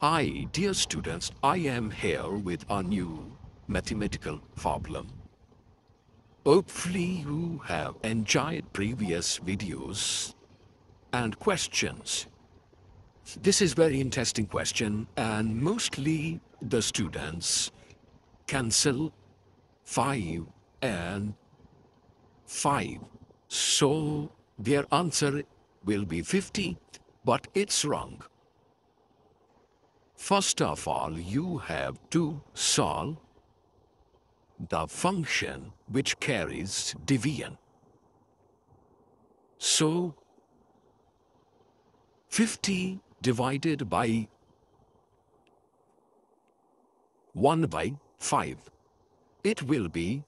Hi, dear students, I am here with a new mathematical problem. Hopefully you have enjoyed previous videos and questions. This is very interesting question and mostly the students cancel 5 and 5. So their answer will be 50, but it's wrong. First of all, you have to solve the function which carries division. So, 50 divided by 1 by 5. It will be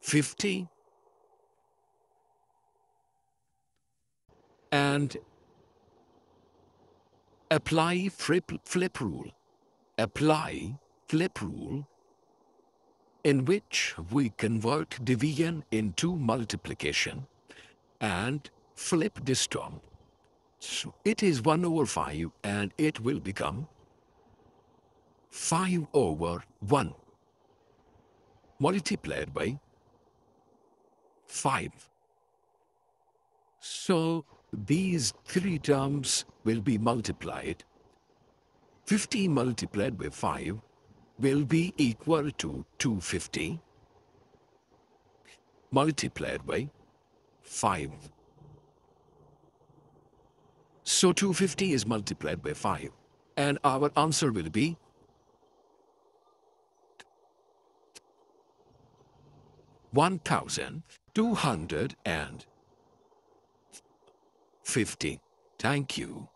50 and apply flip, flip rule. Apply flip rule in which we convert division into multiplication and flip this term. So it is 1 over 5 and it will become 5 over 1 multiplied by 5. So these three terms will be multiplied. 50 multiplied by 5 will be equal to 250 multiplied by 5. So 250 is multiplied by 5 and our answer will be one thousand two hundred and fifty. Thank you.